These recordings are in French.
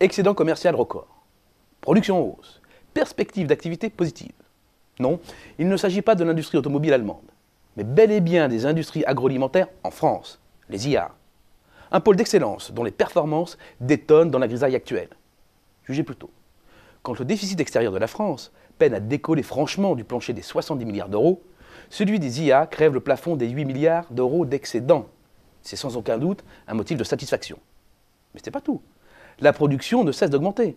Excédent commercial record. Production hausse. Perspective d'activité positive. Non, il ne s'agit pas de l'industrie automobile allemande, mais bel et bien des industries agroalimentaires en France, les IA. Un pôle d'excellence dont les performances détonnent dans la grisaille actuelle. Jugez plutôt. Quand le déficit extérieur de la France peine à décoller franchement du plancher des 70 milliards d'euros, celui des IA crève le plafond des 8 milliards d'euros d'excédent. C'est sans aucun doute un motif de satisfaction. Mais ce n'est pas tout. La production ne cesse d'augmenter.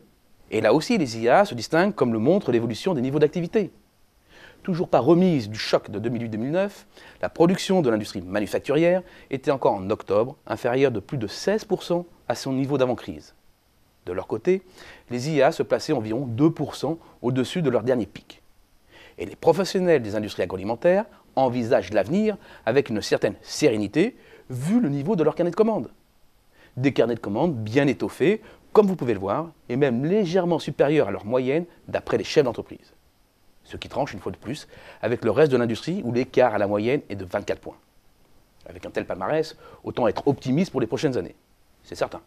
Et là aussi, les IA se distinguent comme le montre l'évolution des niveaux d'activité. Toujours pas remise du choc de 2008-2009, la production de l'industrie manufacturière était encore en octobre inférieure de plus de 16% à son niveau d'avant-crise. De leur côté, les IA se plaçaient environ 2% au-dessus de leur dernier pic. Et les professionnels des industries agroalimentaires envisagent l'avenir avec une certaine sérénité, vu le niveau de leur carnet de commandes. Des carnets de commandes bien étoffés, comme vous pouvez le voir, et même légèrement supérieurs à leur moyenne d'après les chefs d'entreprise. Ce qui tranche une fois de plus avec le reste de l'industrie où l'écart à la moyenne est de 24 points. Avec un tel palmarès, autant être optimiste pour les prochaines années. C'est certain.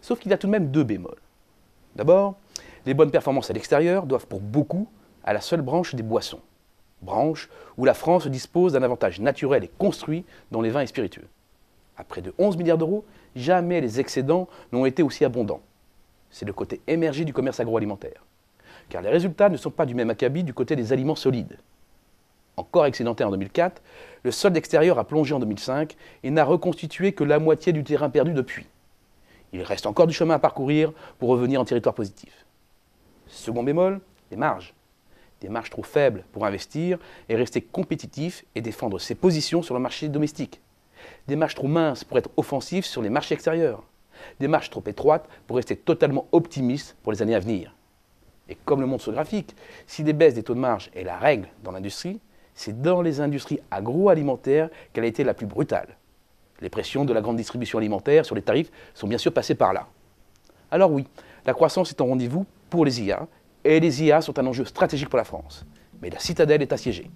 Sauf qu'il y a tout de même deux bémols. D'abord, les bonnes performances à l'extérieur doivent pour beaucoup à la seule branche des boissons. Branche où la France dispose d'un avantage naturel et construit dans les vins et spiritueux. À près de 11 milliards d'euros, jamais les excédents n'ont été aussi abondants. C'est le côté émergé du commerce agroalimentaire. Car les résultats ne sont pas du même acabit du côté des aliments solides. Encore excédentaire en 2004, le solde extérieur a plongé en 2005 et n'a reconstitué que la moitié du terrain perdu depuis. Il reste encore du chemin à parcourir pour revenir en territoire positif. Second bémol, les marges. Des marges trop faibles pour investir et rester compétitif et défendre ses positions sur le marché domestique. Des marges trop minces pour être offensif sur les marchés extérieurs. Des marges trop étroites pour rester totalement optimiste pour les années à venir. Et comme le montre ce graphique, si des baisses des taux de marge est la règle dans l'industrie, c'est dans les industries agroalimentaires qu'elle a été la plus brutale. Les pressions de la grande distribution alimentaire sur les tarifs sont bien sûr passées par là. Alors oui, la croissance est en rendez-vous pour les IA, et les IA sont un enjeu stratégique pour la France. Mais la citadelle est assiégée.